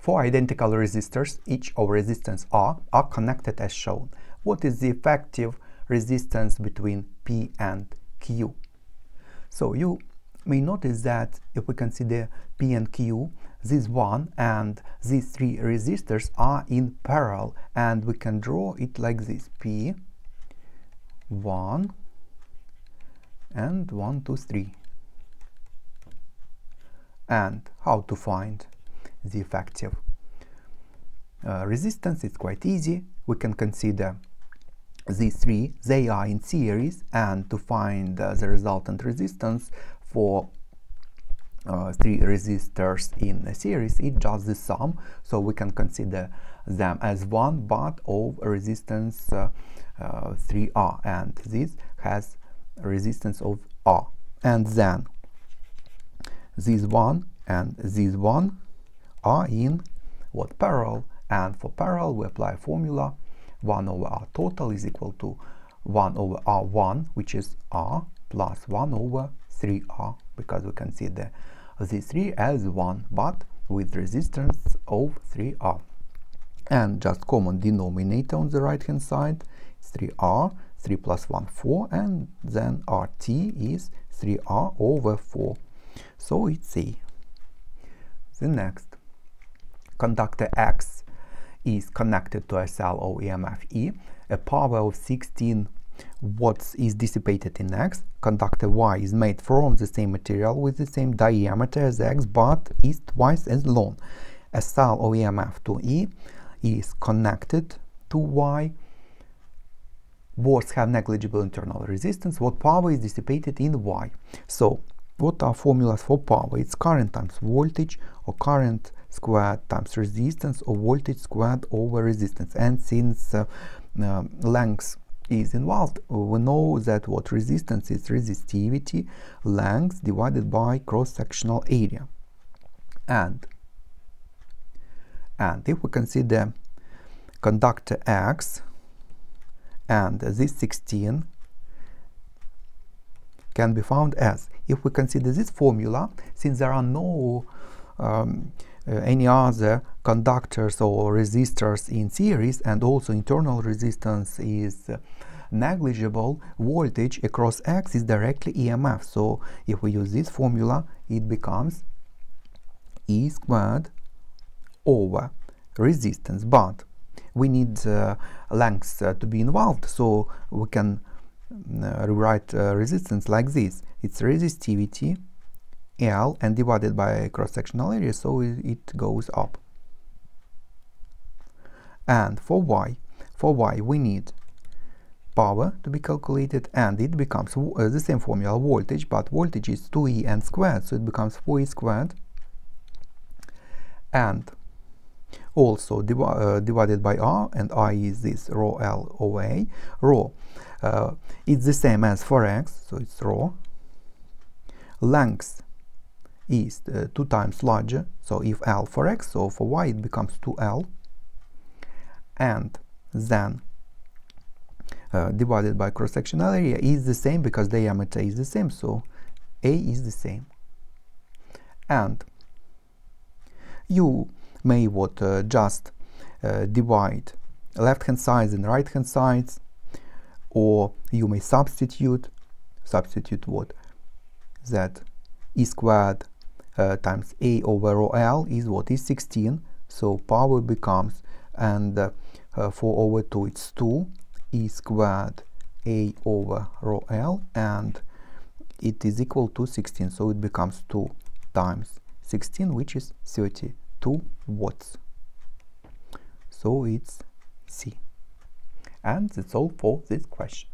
Four identical resistors, each of resistance R, are connected as shown. What is the effective resistance between P and Q? So you may notice that if we consider P and Q, this one and these three resistors are in parallel and we can draw it like this P 1 and 1 2 3 and how to find the effective. Uh, resistance is quite easy. We can consider these three. They are in series and to find uh, the resultant resistance for uh, three resistors in a series it's just the sum. So we can consider them as one but of resistance uh, 3r uh, and this has resistance of r. And then this one and this one are in what parallel and for parallel we apply formula 1 over r total is equal to 1 over r1 which is r plus 1 over 3r because we consider the 3 as 1 but with resistance of 3r and just common denominator on the right hand side is 3r 3 plus 1 4 and then rt is 3r over 4 so it's a. The next conductor x is connected two a cell of EMF E a power of 16 watts is dissipated in X. Conductor Y is made from the same material with the same diameter as X but is twice as long. A cell of EMF to E is connected to Y. Both have negligible internal resistance. What power is dissipated in Y? So, what are formulas for power? It's current times voltage or current squared times resistance or voltage squared over resistance. And since uh, uh, length is involved. We know that what resistance is resistivity length divided by cross-sectional area. And, and if we consider conductor X and this 16 can be found as if we consider this formula since there are no um, any other conductors or resistors in series and also internal resistance is uh, negligible voltage across X is directly EMF so if we use this formula it becomes E squared over resistance. But we need uh, lengths uh, to be involved. So we can uh, rewrite uh, resistance like this. It's resistivity L and divided by cross-sectional area so it goes up. And for y for y we need power to be calculated and it becomes uh, the same formula voltage but voltage is 2e n squared so it becomes 4e squared. And also uh, divided by r and i is this rho l rho uh, it's the same as for x so it's rho. Length is uh, 2 times larger so if L for X so for Y it becomes 2L and then uh, divided by cross-sectional area is the same because diameter is the same so A is the same. And you may what uh, just uh, divide left hand sides and right hand sides or you may substitute substitute what? That e squared uh, times a over rho l is what is 16 so power becomes and uh, uh, 4 over 2 it's 2 e squared a over rho l and it is equal to 16 so it becomes 2 times 16 which is 32 watts. So it's C. And that's all for this question